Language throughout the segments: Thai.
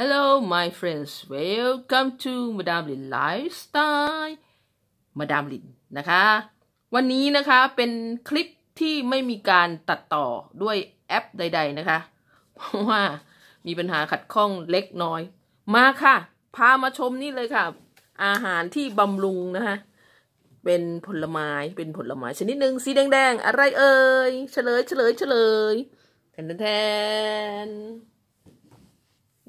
Hello my friends welcome to Madame Lin Lifestyle Madame Lin นะคะ วันนี้นะคะเป็นคลิปที่ไม่มีการตัดต่อด้วยแอปใด ๆนะคะ เพราะว่ามีปัญหาขัดข้องเล็กน้อย มาค่ะ พามาชมนี่เลยค่ะ อาหารที่บำรุงนะคะ เป็นผลไม้ เป็นผลไม้ชนิดหนึ่งสีแดงๆ อะไรเอ่ย เฉลยเฉลยเฉลยแทนแทน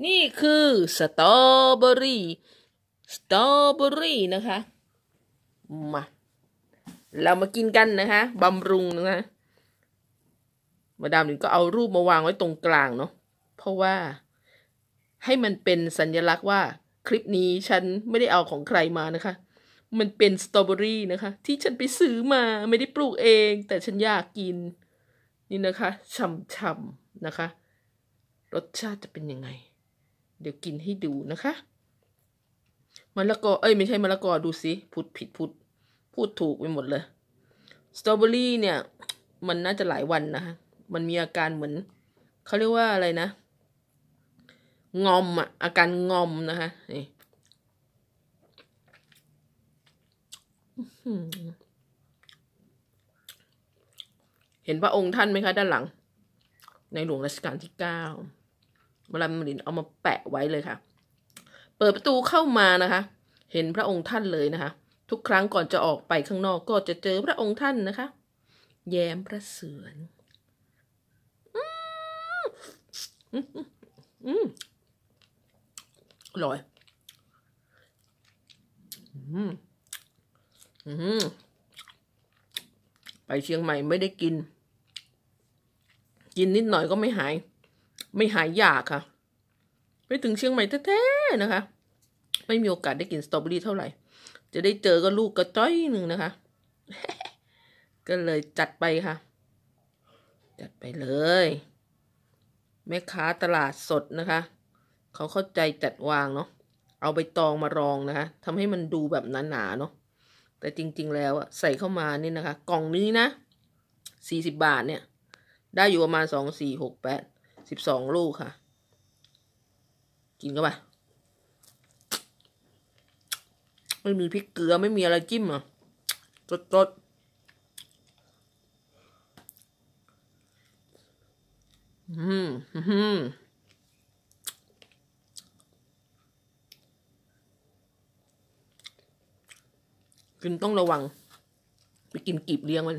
นี่คือสตรอเบอรี่สตรอเบอรี่นะคะ มา เรามากินกันนะคะบำรุงนะคะมาดามหนิงก็เอารูปมาวางไว้ตรงกลางเนาะเพราะว่าให้มันเป็นสัญลักษณ์ว่าคลิปนี้ฉันไม่ได้เอาของใครมานะคะ มันเป็นสตรอเบอรี่นะคะ ที่ฉันไปซื้อมาไม่ได้ปลูกเอง แต่ฉันอยากกิน นี่นะคะฉ่ำๆนะคะ รสชาติจะเป็นยังไง เดี๋ยวกินให้ดูนะคะมะละกอ เอ้ย ไม่ใช่มะละกอดูสิพูดผิดพูดพูดถูกไปหมดเลย สตรอเบอรี่เนี่ย มันน่าจะหลายวันนะคะ มันมีอาการเหมือน เขาเรียกว่าอะไรนะ งอมอะอาการงอมนะคะนี่เห็นพระองค์ท่านไหมคะ ด้านหลัง ในหลวงรัชกาลที่เก้า วลามรินเอามาแปะไว้เลยค่ะ เปิดประตูเข้ามานะคะ เห็นพระองค์ท่านเลยนะคะ ทุกครั้งก่อนจะออกไปข้างนอกก็จะเจอพระองค์ท่านนะคะ แย้มพระเสือนอืมอร่อย อืมอืมไปเชียงใหม่ไม่ได้กิน กินนิดหน่อยก็ไม่หาย ไม่หายอยากค่ะ ไปถึงเชียงใหม่แท้ๆนะคะ ไม่มีโอกาสได้กินสตรอเบอรี่เท่าไหร่ จะได้เจอก็ลูกกระจ้อยหนึ่งนะคะ ก็เลยจัดไปค่ะ จัดไปเลย แม่ค้าตลาดสดนะคะ เขาเข้าใจจัดวางเนาะเอาใบตองมารองนะคะทำให้มันดูแบบหนาๆเนาะแต่จริง ๆ แล้วอะใส่เข้ามานี่นะคะ กล่องนี้นะสี่สิบบาทเนี่ย ได้อยู่ประมาณสองสี่หกแปด สิบสองลูกค่ะ กินเข้าไปไม่มีพริกเกลือไม่มีอะไรจิ้มอะสดสดอืมอืมกินต้องระวัง ไปกินกีบเลี้ยงมัน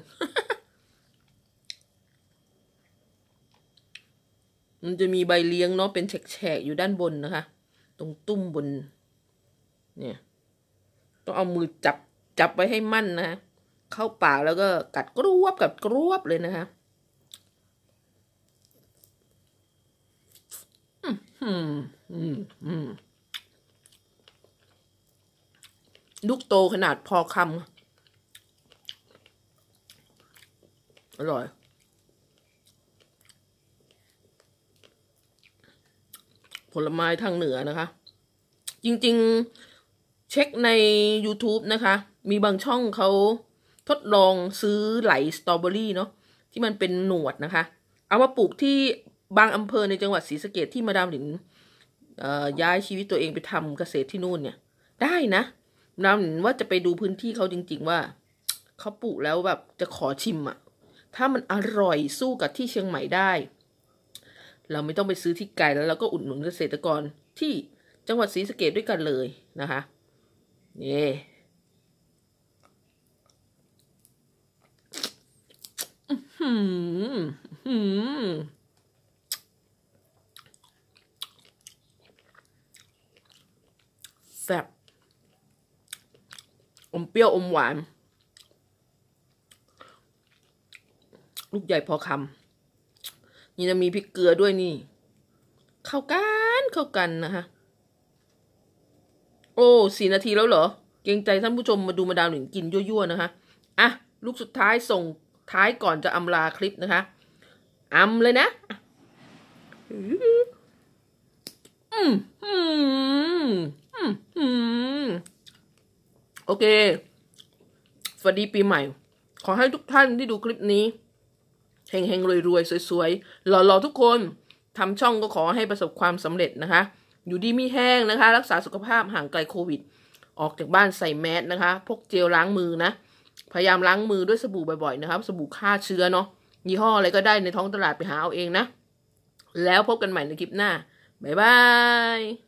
มันจะมีใบเลี้ยงเนาะเป็นแฉกๆอยู่ด้านบนนะคะ ตรงตุ้มบน เนี่ย ต้องเอามือจับจับไว้ให้มั่นนะะเข้าปากแล้วก็กัดกรวบกัดกรวบเลยนะคะลูกโตขนาดพอคำอร่อย ลไม้ทางเหนือนะคะ จริงๆเช็คใน YouTube นะคะ มีบางช่องเขาทดลองซื้อไหลสตรอเบอรี่เนาะที่มันเป็นหนวดนะคะ เอามาปลูกที่บางอำเภอในจังหวัดศรีสะเกดที่มาดามหลินย้ายชีวิตตัวเองไปทำเกษตรที่นู่นเนี่ย ได้นะดามหลินว่าจะไปดูพื้นที่เขาจริง ๆ ว่าเขาปลูกแล้วแบบจะขอชิมอะถ้ามันอร่อยสู้กับที่เชียงใหม่ได้ เราไม่ต้องไปซื้อที่ไกลแล้วเราก็อุดหนุนเกษตรกรที่จังหวัดศรีสะเกดด้วยกันเลยนะคะนี่หืมหืมแซ่บอมเปรี้ยวอมหวาน ลูกใหญ่พอคำ นี่จะมีพริกเกลือด้วยนี่ เข้ากันเข้ากันนะคะโอ้สี่นาทีแล้วเหรอ เกรงใจท่านผู้ชมมาดูมาดามหนึ่งกินยั่วๆนะคะอะลูกสุดท้ายส่งท้ายก่อนจะอำลาคลิปนะคะอำเลยนะอืมอืมอืมอืมโอเค สวัสดีปีใหม่ ขอให้ทุกท่านที่ดูคลิปนี้ เฮงๆรวยๆสวยๆ หล่อๆ ทุกคนทำช่องก็ขอให้ประสบความสำเร็จนะคะ อยู่ดีมีแห้งนะคะ รักษาสุขภาพห่างไกลโควิด ออกจากบ้านใส่แมสนะคะ พกเจลล้างมือนะ พยายามล้างมือด้วยสบู่บ่อยๆ นะครับ สบู่ฆ่าเชื้อเนาะ ยี่ห้ออะไรก็ได้ในท้องตลาดไปหาเอาเองนะ แล้วพบกันใหม่ในคลิปหน้า บ๊ายบาย